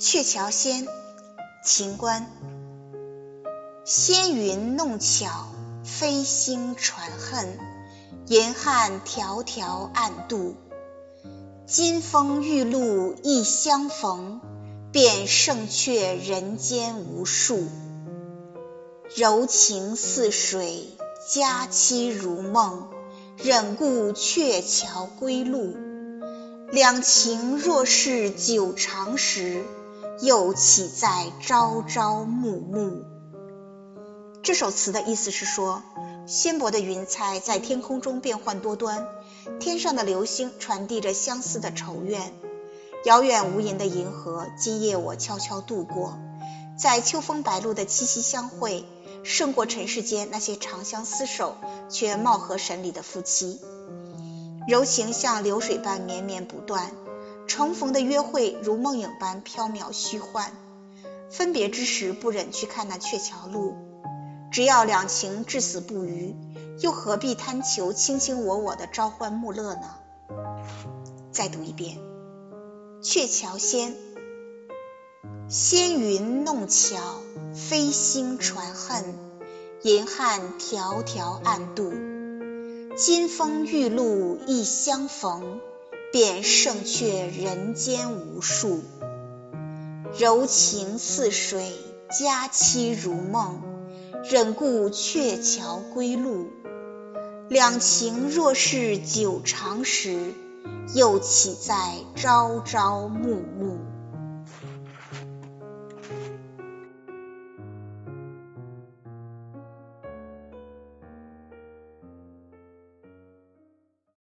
鹊桥仙，秦观。纤云弄巧，飞星传恨。银汉迢迢暗度，金风玉露一相逢，便胜却人间无数。柔情似水，佳期如梦，忍顾鹊桥归路。两情若是久长时，又岂在朝朝暮暮？这首词的意思是说，纤薄的云彩在天空中变幻多端，天上的流星传递着相思的愁怨。遥远无垠的银河，今夜我悄悄度过，在秋风白露的七夕相会，胜过尘世间那些长相厮守却貌合神离的夫妻。柔情像流水般绵绵不断。重逢的约会如梦影般飘渺虚幻，分别之时不忍去看那鹊桥路。只要两情至死不渝，又何必贪求卿卿我我的朝欢暮乐呢？再读一遍《鹊桥仙》：纤云弄巧，飞星传恨，银汉迢迢暗度，金风玉露一相逢。便胜却人间无数，柔情似水，佳期如梦，忍顾鹊桥归路。两情若是久长时，又岂在朝朝暮暮？